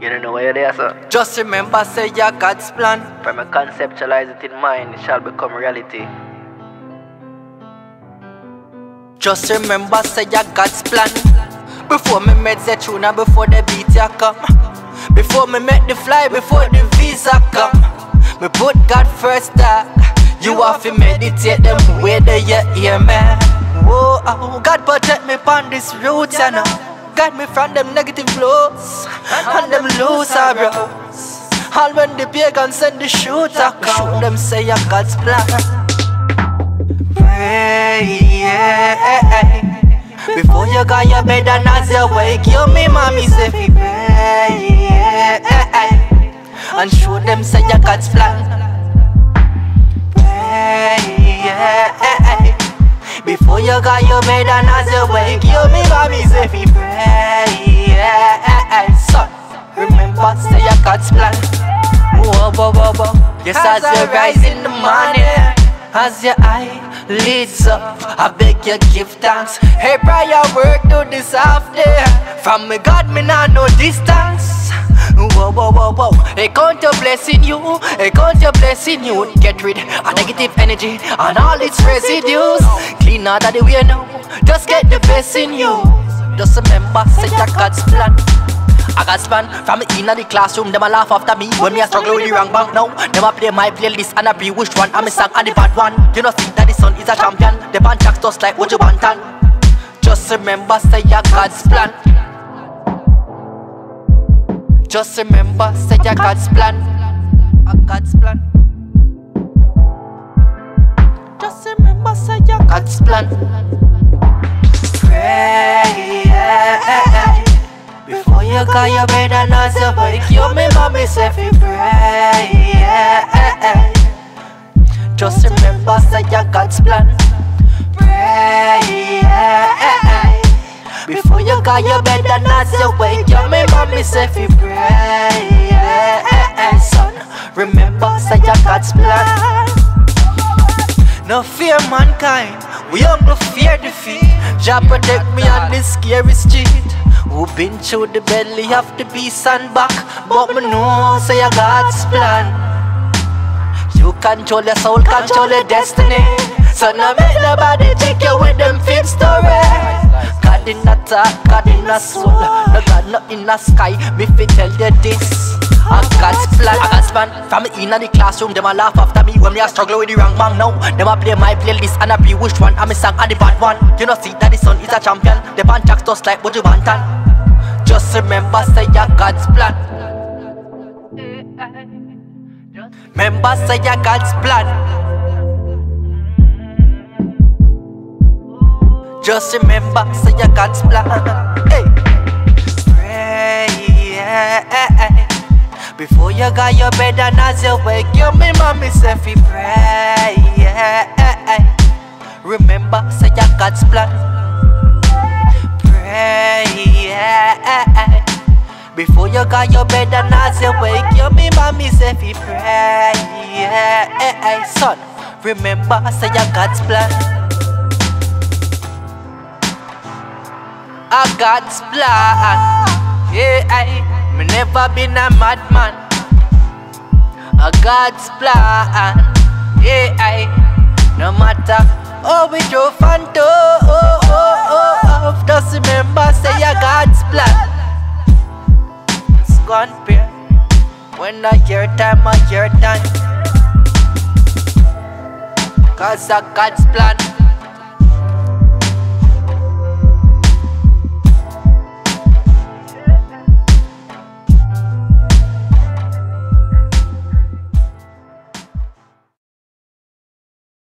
You don't know where are, sir. Just remember, say your God's plan. From a conceptualize it in mind, it shall become reality. Just remember, say your God's plan. Before me met the tuna, before the beat ya come. Before me met the fly, before the visa come. Me put God first, dog. You have to meditate them way that you hear me. Whoa, oh, God protect me from this route, you know. Guide me from them negative flows and them loser roads. All when the pagans send the shooter shoot them say your God's plan. Pray, yeah. Before you go your bed and as you wake, you me mommy say pray, yeah. And show them say your God's plan. Pray, yeah. Before you go your bed and as you wake, you me Yes, as you rise in the morning. As your eye leads up, I beg you give thanks. Hey, prior work do this after. From me God, me not no distance. Whoa, whoa, whoa, whoa. Hey, count your blessing you. Hey, count your blessing you. Get rid of negative energy and all its residues. Clean out of the way now. Just get the best in you. Just remember, say your God's plan. Got span from in the classroom, them a laugh after me when me a struggle with the wrong bank now. Them a play my playlist and I be which one I'm a song and the bad one. You know think that the son is a champion. The band tracks just like what you want and just remember say your God's plan. Just remember say your God's plan. A God's plan. Just remember say your God's plan. Pray. Yeah. You go your bed and as you wake You me mommy say fi pray yeah. Just remember say your God's plan Pray yeah. Before you go your bed and as you wake You me mommy say fi pray yeah. Son, remember say your God's plan no fear mankind, we only fear defeat. Jah protect me on this scary street. Who been through the belly of the beast and back? But me know say a God's plan. You control your soul, control your destiny. So now make nobody take you with them fake story. God in a talk, God in a soul. No God not in the sky, me fi tell you this a God's plan, a God's plan From in the classroom, them a laugh after me When me a struggle with the wrong man. Now Them a play my playlist and a be which one. I'm a song and the bad one. You know see that the son is a champion. The band tracks just like what you want and Just remember say your God's plan. Remember say your God's plan. Just remember say your God's plan. Hey. Pray yeah. Before you got your bed and as you wake You me mommy say fi pray yeah. Remember say your God's plan Pray yeah. Before you got your bed and as you wake You me mommy say fi pray yeah. Son, remember say your God's plan A God's plan Yeah me never been a madman. A God's plan. Yeah, I. No matter how we drove and oh, oh, oh, Just remember, say a God's plan. It's gone pay. When I hear time, I hear time. Cause a God's plan.